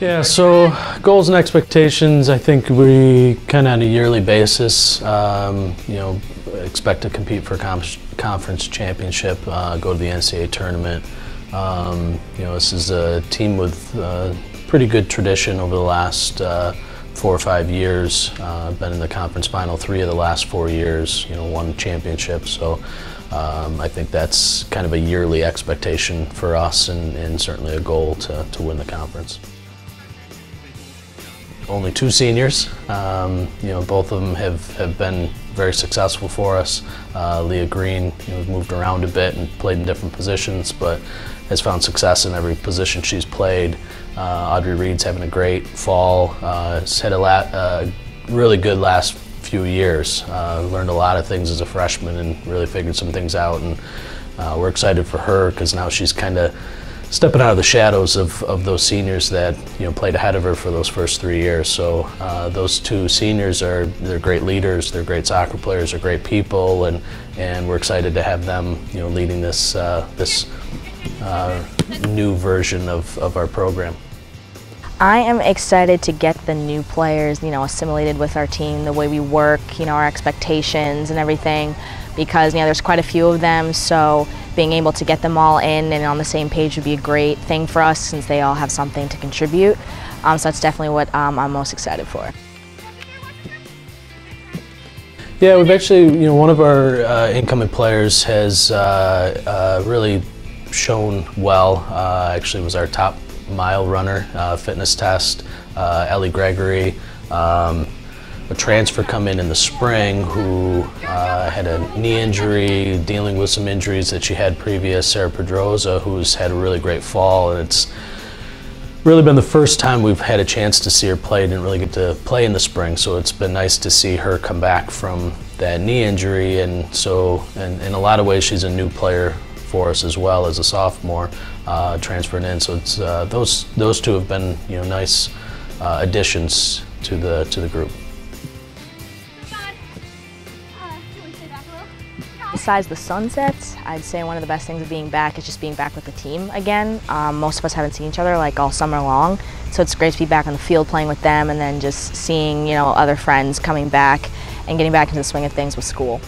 Yeah, so goals and expectations, I think we kind of on a yearly basis, um, you know, expect to compete for conference championship, uh, go to the NCAA tournament. Um, you know, this is a team with uh, pretty good tradition over the last uh, four or five years. Uh, been in the conference final three of the last four years, you know, won championship. So um, I think that's kind of a yearly expectation for us and, and certainly a goal to, to win the conference only two seniors. Um, you know, both of them have, have been very successful for us. Uh, Leah Greene you know, moved around a bit and played in different positions, but has found success in every position she's played. Uh, Audrey Reed's having a great fall. Uh, has had a uh, really good last few years. Uh, learned a lot of things as a freshman and really figured some things out. And uh, we're excited for her because now she's kind of stepping out of the shadows of, of those seniors that you know played ahead of her for those first three years. So uh, those two seniors are they're great leaders, they're great soccer players, they're great people, and and we're excited to have them you know leading this uh, this uh, new version of, of our program. I am excited to get the new players, you know, assimilated with our team, the way we work, you know, our expectations and everything because you know there's quite a few of them so being able to get them all in and on the same page would be a great thing for us since they all have something to contribute um, so that's definitely what um, I'm most excited for. Yeah, we've actually, you know, one of our uh, incoming players has uh, uh, really shown well. Uh, actually, was our top mile runner uh, fitness test. Uh, Ellie Gregory. Um, a transfer come in in the spring who uh, had a knee injury, dealing with some injuries that she had previous, Sarah Pedroza, who's had a really great fall, and it's really been the first time we've had a chance to see her play. Didn't really get to play in the spring, so it's been nice to see her come back from that knee injury, and so in, in a lot of ways she's a new player for us as well as a sophomore uh, transferring in. So it's uh, those those two have been you know nice uh, additions to the to the group. Besides the sunsets, I'd say one of the best things of being back is just being back with the team again. Um, most of us haven't seen each other like all summer long, so it's great to be back on the field playing with them and then just seeing you know other friends coming back and getting back into the swing of things with school.